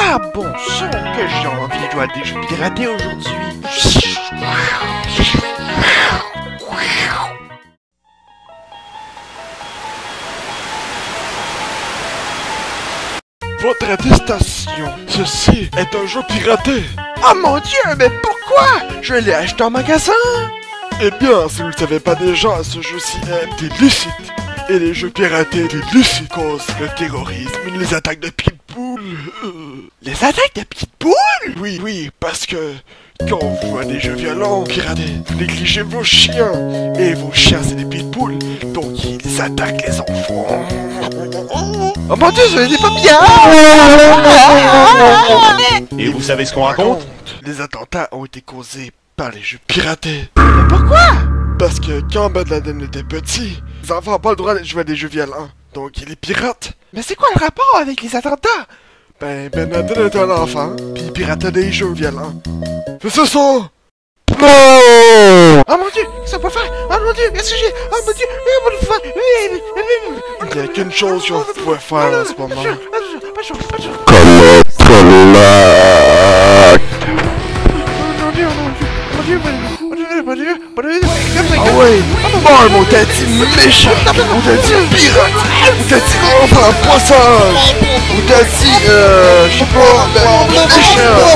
Ah bon sang que j'ai envie de jouer à des jeux piratés aujourd'hui. Votre attestation, ceci est un jeu piraté. Oh mon dieu, mais pourquoi? Je l'ai acheté en magasin Eh bien, si vous ne le savez pas déjà, ce jeu-ci est illicite. Et les jeux piratés illicites causent le terrorisme les attaques de pitbull. Euh, Les attaques de pitbull Oui, oui, parce que quand vous jouez à des jeux violents, piratés, vous négligez vos chiens. Et vos chiens, c'est des pitbulls, donc ils attaquent les enfants. Oh mon dieu, ce n'est pas bien Et vous savez ce qu'on raconte Les attentats ont été causés par les jeux piratés. Mais pourquoi? Parce que quand Ben Laden était petit, les enfants n'ont pas le droit de jouer à des jeux violents. Donc il est pirate. Mais c'est quoi le rapport avec les attentats Ben, Ben Laden est un enfant, puis il piratait des jeux violents. Fais ça, ça! Oh mon dieu, ça peut faire Oh mon dieu, qu'est-ce que j'ai Oh mon dieu, oh mon dieu, Il n'y a qu'une chose vous pouvez faire en ce moment. Pas Ah ouais! Meurs, mon tati méchant! Mon tati pirate! Mon tati enfant poisson! Mon tati, euh, je sais pas, méchant!